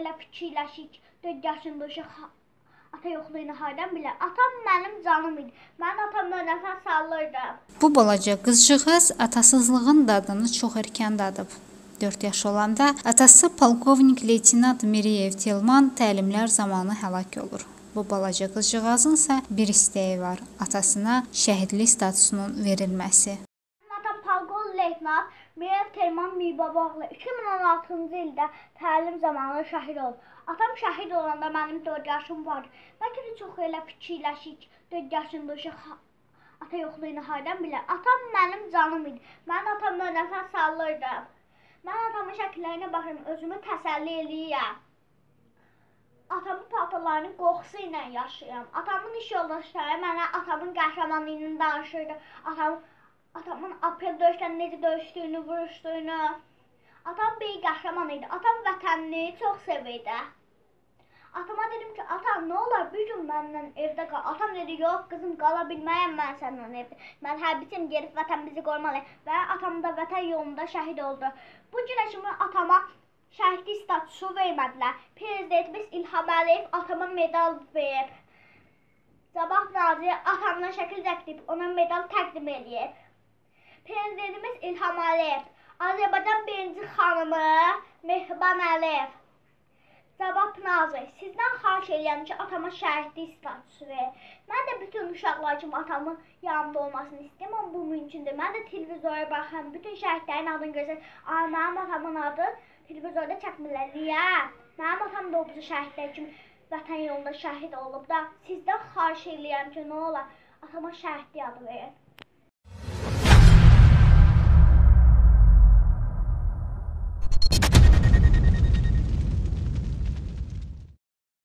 elə fikirləşik. 4 yaşında uşaq ata yoxluğunu hardan bilər? Atam mənim canım idi. Mənim atam mənə nəfəs salırdı. Bu balaca qızcığaz atasızlığın dadını çox erkən dadıb. 4 yaş olanda atası polkovnik leytenant Miriyev Tilman təlimlər zamanı həlak olur. Bu balaca qızcığazın isə bir istəyi var: atasına şəhidlik statusunun verilməsi. Atam polkovnik leytenant Mirayev Telman Mirbabağlı 2016-cı ildə təlim zamanı şəhid olub. Atam şəhid olanda mənim 4 yaşım vardı. Bəlkə də çox elə fikirləşik. 4 yaşında uşaq ata yoxluğunu hardan bilər? Atam mənim canım idi. Mənim atam mənə nəfəs salırdı. Mən atamın şəkillərinə baxıram, özümü təsəlli eləyirəm. Atamın paltarlarının qoxusu ilə yaşayıram. Atamın iş yoldaşları mənə atamın qəhrəmanlığını danışırdı. Atam atamın aprel döyüşdə necə döyüşdüyünü, vuruşduyunu. Atam bir qəhrəman idi. Atam vətənini çox sevirdi. Atama dedim ki, ata nə olar bir gün məndən evdə qal. Atam dedi, yox qızım qala bilməyəm mən səndən evdə. Mən hərbçiyəm, gedib vətən bizi qorumalıyıq. Və atam da vətən yolunda şəhid oldu. Bu günə kimi atama şəhidlik statusu vermədilər. Prezidentimiz İlham Əliyev atama medal verib. Sabah naziri atamdan şəkil çəkdirib, ona medal təqdim edib. Prezidentimiz İlham Əliyev, Azərbaycan birinci xanımı Mehriban Əliyev Cavab nazir, sizdən xahiş edirəm ki, atama şəhidlik statusu verin. Mən də bütün uşaqlar kimi atamın yanımda olmasını istəyirəm, amma bu mümkündür. Mən də televizora baxıram, bütün şəhidlərin adını görürəm. Ay, mənim atamın adı televizorda çəkmirlər. Niyə? Mənim atam da o bu şəhidlər kimi vətən yolunda şəhid olub da. Sizdən xahiş edirəm ki, nə olar, atama şəhidlik adı verin.